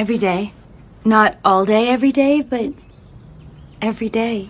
Every day. Not all day every day, but every day.